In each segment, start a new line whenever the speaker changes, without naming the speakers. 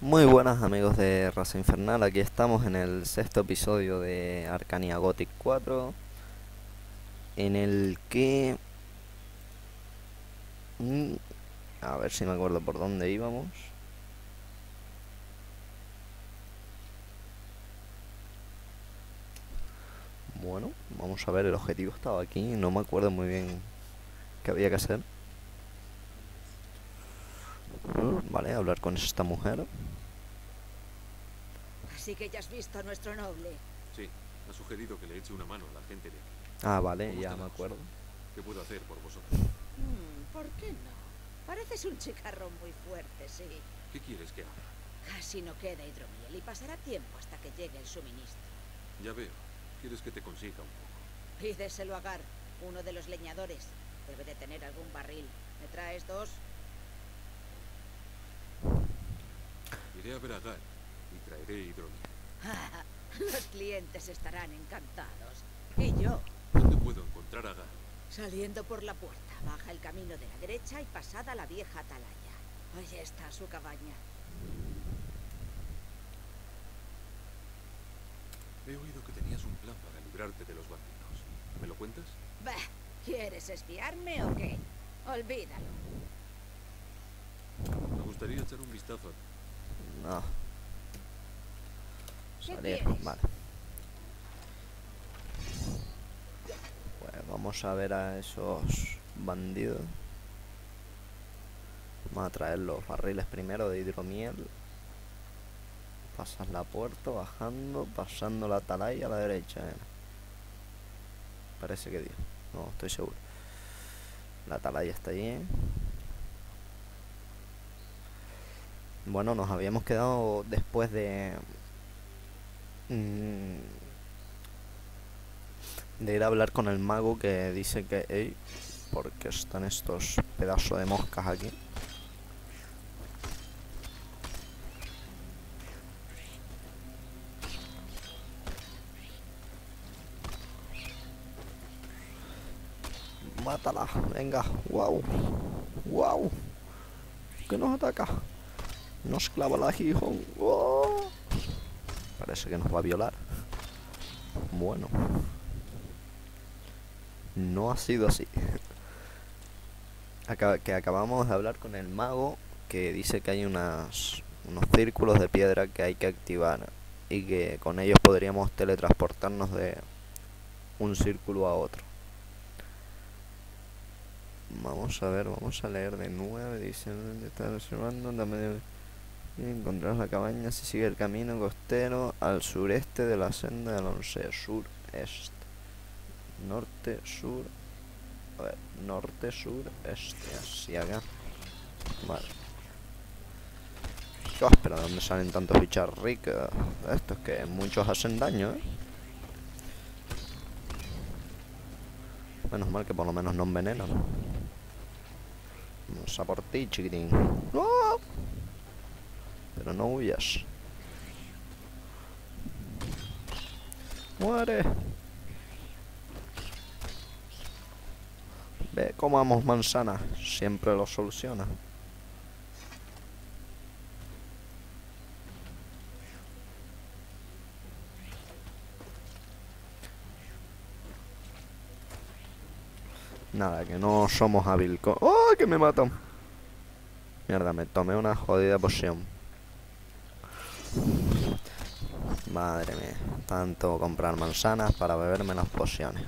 Muy buenas amigos de Raza Infernal, aquí estamos en el sexto episodio de Arcania Gothic 4 En el que... Mm, A ver si me acuerdo por dónde íbamos Bueno, vamos a ver, el objetivo estaba aquí, no me acuerdo muy bien qué había que hacer Vale, hablar con esta mujer
Así que ya has visto a nuestro noble.
Sí, ha sugerido que le eche una mano a la gente de aquí.
Ah, vale,
¿Cómo
ya me acuerdo.
¿Qué puedo hacer por vosotros?
Mm, ¿Por qué no? Pareces un chicarrón muy fuerte, sí.
¿Qué quieres que haga?
Casi no queda hidromiel y pasará tiempo hasta que llegue el suministro.
Ya veo. Quieres que te consiga un poco.
Pídeselo a Gar, uno de los leñadores. Debe de tener algún barril. ¿Me traes dos?
Iré a ver a Gar y traeré hidromiel.
Los clientes estarán encantados. Y yo,
¿Dónde puedo encontrar a Gar?
saliendo por la puerta, baja el camino de la derecha y pasada la vieja atalaya. Allí está su cabaña.
He oído que tenías un plan para librarte de los bandidos. ¿Me lo cuentas?
Bah, ¿quieres espiarme o qué? Olvídalo.
Me gustaría echar un vistazo a...
No.
¿Qué
Salir, vale. Pues vamos a ver a esos bandidos. Vamos a traer los barriles primero de hidromiel. Pasas la puerta, bajando, pasando la atalaya a la derecha. eh. Parece que dio. No, estoy seguro. La atalaya está allí. Bueno, nos habíamos quedado después de... mm, de ir a hablar con el mago que dice que... Ey, porque están estos pedazos de moscas aquí? Mátala, venga, wow, wow, que nos ataca, nos clava la aguijón, ¡Oh! parece que nos va a violar. Bueno, no ha sido así. Que acabamos de hablar con el mago que dice que hay unas, unos círculos de piedra que hay que activar y que con ellos podríamos teletransportarnos de un círculo a otro. Vamos a ver, vamos a leer de nuevo. Dice, está observando, dame de- encontrar la cabaña si sigue el camino costero al sureste de la senda del once, sureste, norte, sur, a ver, norte, sur, este, así acá. Vale. Dios, pero ¿de dónde salen tantos bicharricos? Estos que muchos hacen daño, ¿eh? Menos mal que por lo menos no envenenan. Vamos a por chiquitín. Pero no huyas. Muere. Ve, comamos manzana. Siempre lo soluciona. Nada, que no somos hábil co- ¡Oh, que me matan! Mierda, me tomé una jodida poción. Madre mía, tanto comprar manzanas para beberme las pociones.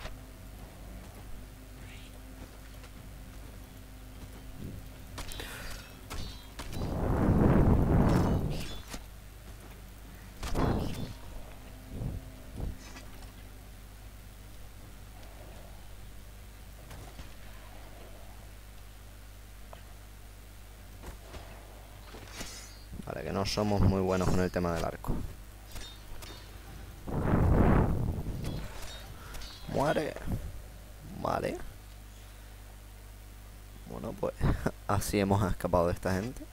Que no somos muy buenos con el tema del arco. Muere. Vale. Bueno, pues así hemos escapado de esta gente.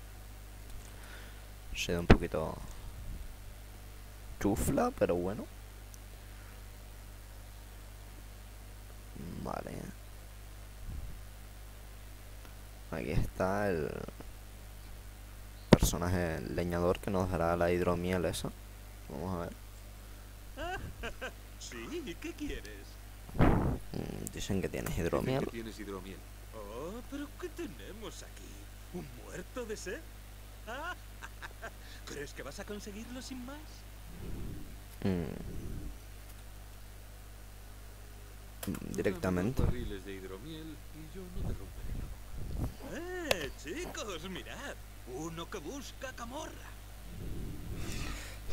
Ha sido un poquito chufla, pero bueno. Vale. Aquí está el personaje leñador que nos dará la hidromiel esa. Vamos a ver.
Sí, ¿qué quieres?
Mm, Dicen que tienes hidromiel.
que tienes hidromiel.
Oh, pero ¿qué tenemos aquí? ¿Un muerto de sed? Ah, ¿Crees que vas a conseguirlo sin más?
Mm. Mm, Directamente.
De hidromiel y yo no te romperé.
¡Eh, chicos, mirad! Uno que busca camorra.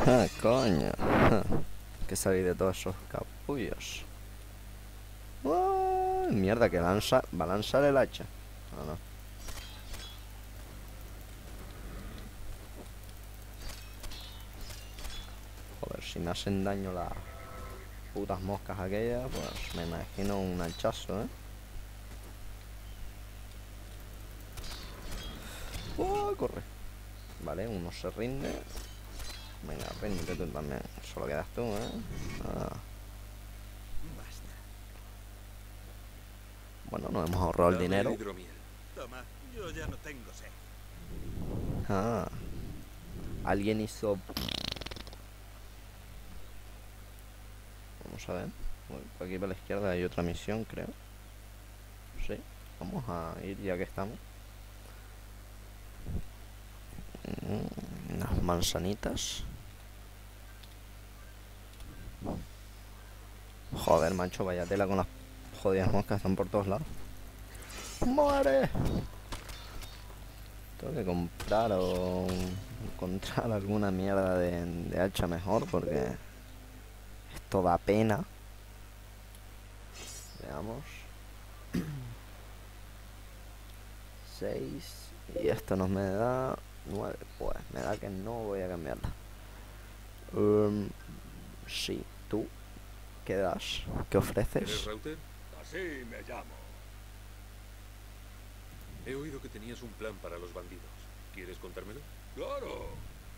Ah, coño. Ja. Que salí de todos esos capullos. Mierda, que lanza, va a lanzar el hacha. Ah. Joder, si me hacen daño las putas moscas aquellas, pues me imagino un hachazo, ¿eh? ¡Oh, corre! Vale, uno se rinde. Venga, ríndete tú también. Solo quedas tú, ¿eh? Ah, bueno, nos hemos ahorrado el dinero.
Toma, yo ya no tengo sed.
Ah. Alguien hizo... Vamos a ver. Aquí para la izquierda hay otra misión, creo. Sí. Vamos a ir ya que estamos. Mm, Unas manzanitas. Joder, macho, vaya tela con las jodidas moscas, están por todos lados. ¡Muere! Tengo que comprar o encontrar alguna mierda de, de hacha mejor porque esto da pena. Veamos. 6 y esto nos me da 9. Pues me da que no voy a cambiarla. Um, sí, tú. ¿Qué das? ¿Qué
¿Eres
ofreces?
router?
Así me llamo.
He oído que tenías un plan para los bandidos. ¿Quieres contármelo?
Claro,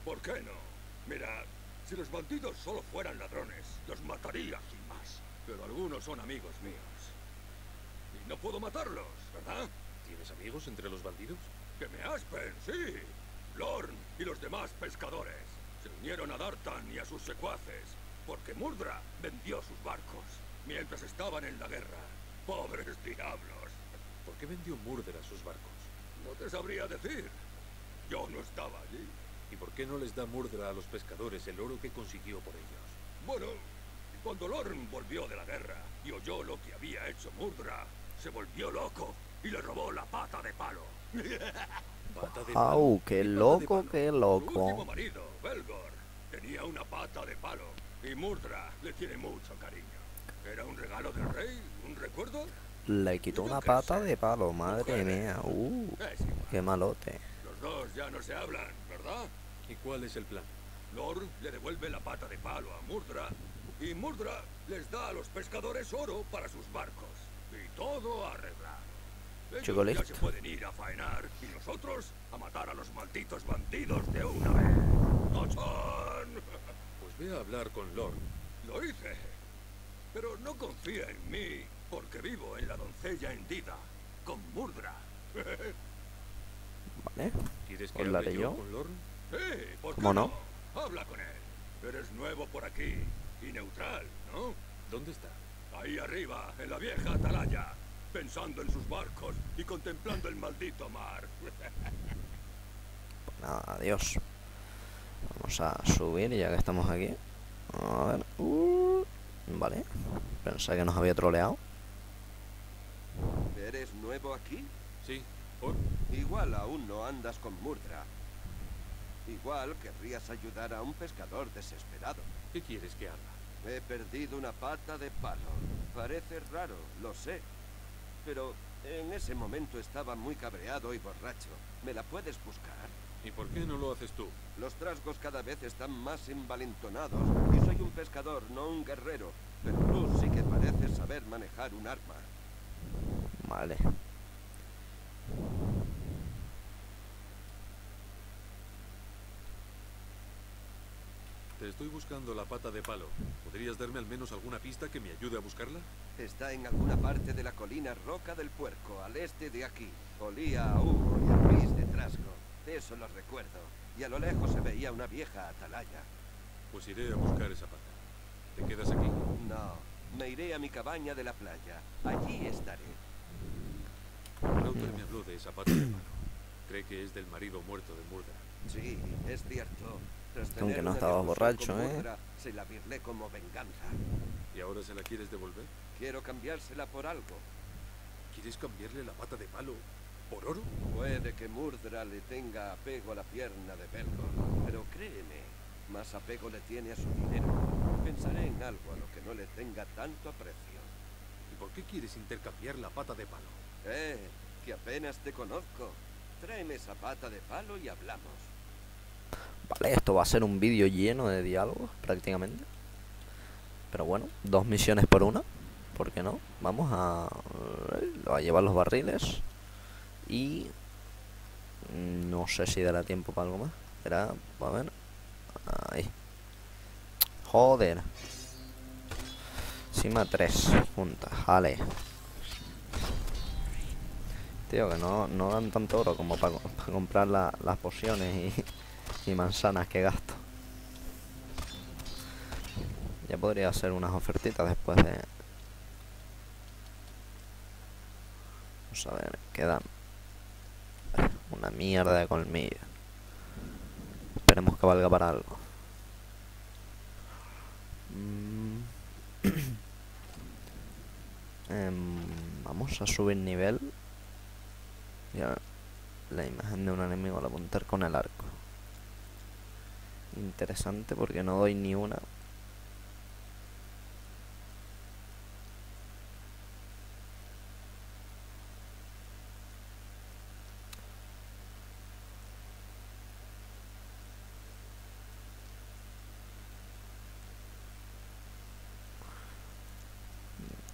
¿por qué no? Mirad, si los bandidos solo fueran ladrones, los mataría sin más. Pero algunos son amigos míos. Y no puedo matarlos, ¿verdad?
¿Tienes amigos entre los bandidos?
Que me aspen, sí. Lorn y los demás pescadores se unieron a Dartan y a sus secuaces porque Murdra vendió sus barcos mientras estaban en la guerra. Pobres diablos.
¿Por qué vendió Murder a sus barcos?
No te sabría decir. Yo no estaba allí.
¿Y por qué no les da Murder a los pescadores el oro que consiguió por ellos?
Bueno, cuando Lorn volvió de la guerra y oyó lo que había hecho Murdra, se volvió loco y le robó la pata de palo.
¡Au! ¡Qué loco, qué loco!
marido, Belgor, tenía una pata de palo y Murdra le tiene mucho cariño. Era un regalo del rey, un recuerdo.
Le quitó una pata de palo, madre mía. ¡Uh! ¡Qué malote!
Los dos ya no se hablan, ¿verdad?
¿Y cuál es el plan?
Lorn le devuelve la pata de palo a Murdra y Murdra les da a los pescadores oro para sus barcos. Y todo arreglado.
Chico
ya
listo.
se pueden ir a faenar y nosotros a matar a los malditos bandidos de una vez. ¡Tachán!
Pues ve a hablar con Lord.
Lo hice. Pero no confía en mí porque vivo en la doncella hendida con Murdra.
¿Vale?
¿Quieres que
Hablaré
hable yo con Lorn?
Sí, ¿por qué
¿Cómo no?
Habla con él. Eres nuevo por aquí y neutral, ¿no?
¿Dónde está?
Ahí arriba, en la vieja atalaya, pensando en sus barcos y contemplando el maldito mar.
Pues nada, adiós. Vamos a subir ya que estamos aquí. A ver. Uh, vale. Pensé que nos había troleado.
¿Eres nuevo aquí?
Sí. ¿Por?
Igual aún no andas con Murdra. Igual querrías ayudar a un pescador desesperado.
¿Qué quieres que haga?
He perdido una pata de palo. Parece raro, lo sé. Pero en ese momento estaba muy cabreado y borracho. ¿Me la puedes buscar?
¿Y por qué no lo haces tú?
Los trasgos cada vez están más envalentonados y soy un pescador, no un guerrero. Pero tú sí que pareces saber manejar un arma.
Vale.
Te Estoy buscando la pata de palo. ¿Podrías darme al menos alguna pista que me ayude a buscarla?
Está en alguna parte de la colina Roca del Puerco, al este de aquí. Olía a humo y a gris de trasgo. Eso lo recuerdo. Y a lo lejos se veía una vieja atalaya.
Pues iré a buscar esa pata. ¿Te quedas aquí?
No, me iré a mi cabaña de la playa. Allí estaré.
Rauter me habló de esa pata de palo. Cree que es del marido muerto de Murda.
Sí, es cierto. Tras
Aunque no estabas borracho, ¿eh?
Se la virlé como venganza.
¿Y ahora se la quieres devolver?
Quiero cambiársela por algo.
¿Quieres cambiarle la pata de palo por oro?
Puede que Murdra le tenga apego a la pierna de Belgor, pero créeme, más apego le tiene a su dinero. Pensaré en algo a lo que no le tenga tanto aprecio.
¿Y por qué quieres intercambiar la pata de palo?
Eh, que apenas te conozco. Tráeme esa pata de palo y hablamos.
Vale, esto va a ser un vídeo lleno de diálogos, prácticamente. Pero bueno, dos misiones por una. ¿Por qué no? Vamos a, a llevar los barriles. Y... No sé si dará tiempo para algo más. Será, a ver. Ahí. Joder. Encima tres juntas. Vale. Tío, que no, no dan tanto oro como para comprar la- las pociones y, y manzanas que gasto. Ya podría hacer unas ofertitas después de... Vamos a ver, quedan una mierda de colmillo. Esperemos que valga para algo. Mm. Em, vamos a subir nivel. Ya la imagen de un enemigo al apuntar con el arco. Interesante porque no doy ni una.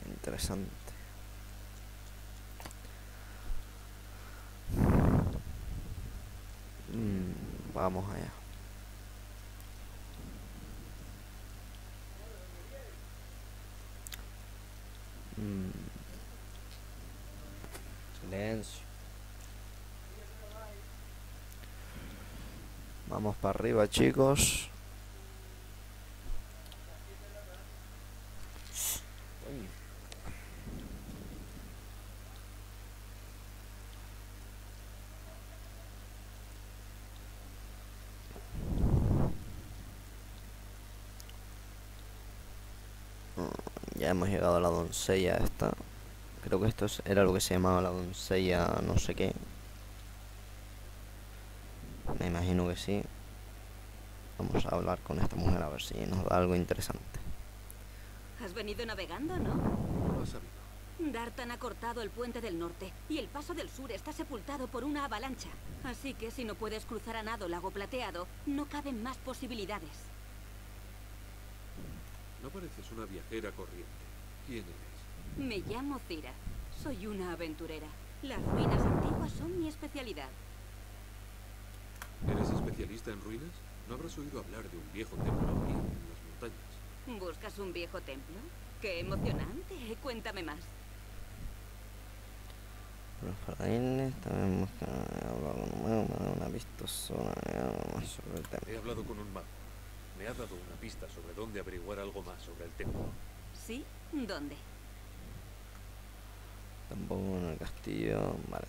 Interesante. Mm, vamos allá. Mm. Silencio. Vamos para arriba, chicos. Mm, Ya hemos llegado a la doncella esta. Creo que esto es- era lo que se llamaba la doncella no sé qué. Imagino que sí. Vamos a hablar con esta mujer a ver si nos da algo interesante.
Has venido navegando, ¿no?
¿Cómo has sabido?
Dartan ha cortado el puente del norte y el paso del sur está sepultado por una avalancha. Así que si no puedes cruzar a nado lago plateado, no caben más posibilidades.
No pareces una viajera corriente. ¿Quién eres?
Me llamo Cira. Soy una aventurera. Las ruinas antiguas son mi especialidad.
¿Eres especialista en ruinas? ¿No habrás oído hablar de un viejo templo aquí en las montañas?
¿Buscas un viejo templo? ¡Qué emocionante! Cuéntame más.
Los paladines también buscan hablar con un mago, me da una pista sobre, el tema.
He hablado con un mago. Me ha dado una pista sobre dónde averiguar algo más sobre el templo.
¿Sí? ¿Dónde?
Tampoco en el castillo, vale.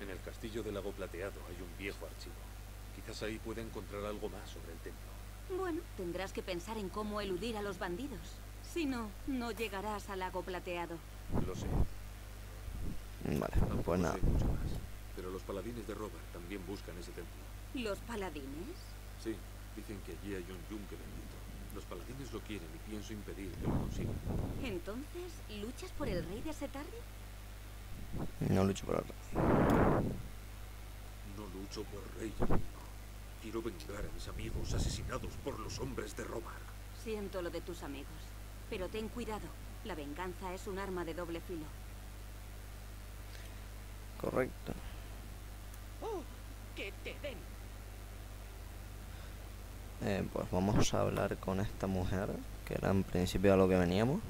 En el castillo del lago plateado hay un viejo archivo. Quizás ahí pueda encontrar algo más sobre el templo.
Bueno, tendrás que pensar en cómo eludir a los bandidos. Si no, no llegarás al lago plateado.
Lo sé.
Vale,
Tampoco
pues nada.
sé mucho más. Pero los paladines de Robert también buscan ese templo.
¿Los paladines?
Sí, dicen que allí hay un yunque bendito. Los paladines lo quieren y pienso impedir que lo consigan.
Entonces, ¿luchas por el rey de Setarri?
No lucho por ahora.
No lucho por rey. Quiero vengar a mis amigos asesinados por los hombres de Robert.
Siento lo de tus amigos. Pero ten cuidado. La venganza es un arma de doble filo.
Correcto.
¡Oh! ¡Que te den!
Eh, pues vamos a hablar con esta mujer, que era en principio a lo que veníamos.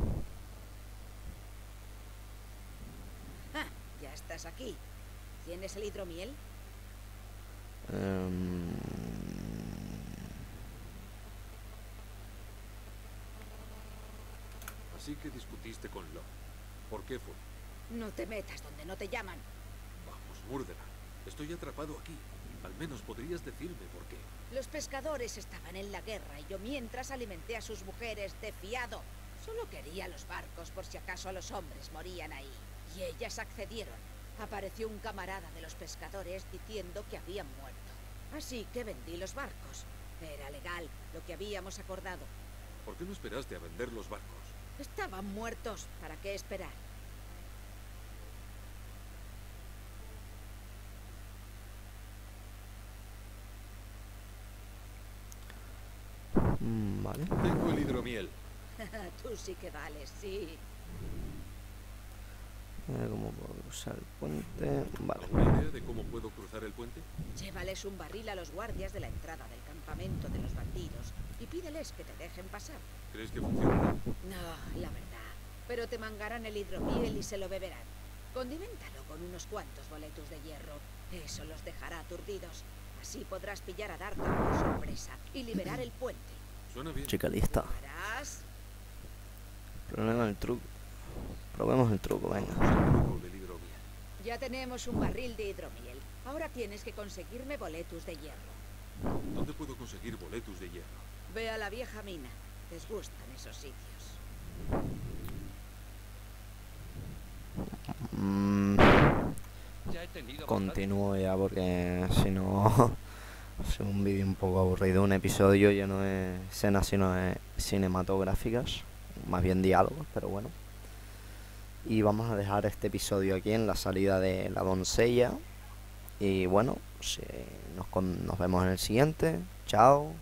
Ah, ya estás aquí. ¿Tienes el hidromiel?
Em,
Así que discutiste con Lo. ¿Por qué fue?
No te metas donde no te llaman.
Vamos, Murdra. Estoy atrapado aquí. Al menos podrías decirme por qué.
Los pescadores estaban en la guerra y yo mientras alimenté a sus mujeres de fiado. Solo quería los barcos por si acaso los hombres morían ahí. Y ellas accedieron. Apareció un camarada de los pescadores diciendo que habían muerto. Así que vendí los barcos. Era legal, lo que habíamos acordado.
¿Por qué no esperaste a vender los barcos?
Estaban muertos. ¿Para qué esperar?
mm, vale.
Tengo el hidromiel.
Tú sí que vales, sí.
Eh, ¿Cómo puedo usar el puente? Vale.
¿Alguna idea de cómo puedo cruzar el puente?
Llévales un barril a los guardias de la entrada del campamento de los bandidos y pídeles que te dejen pasar.
¿Crees que funcionará?
No, la verdad. Pero te mangarán el hidromiel y se lo beberán. Condiméntalo con unos cuantos boletos de hierro. Eso los dejará aturdidos. Así podrás pillar a Darta por sorpresa y liberar el puente.
Suena bien.
Chica lista.
¿Lo harás?
Problema del truco. Probemos el truco, venga.
Ya tenemos un barril de hidromiel. Ahora tienes que conseguirme boletos de hierro.
¿Dónde puedo conseguir boletos de hierro?
Ve a la vieja mina. Les gustan esos sitios.
Mm,
Ya he tenido
continúo ya porque si no es un vídeo un poco aburrido, un episodio lleno de escenas sino de cinematográficas, más bien diálogos, pero bueno. Y vamos a dejar este episodio aquí en la salida de la doncella. Y bueno, nos, nos vemos en el siguiente. Chao.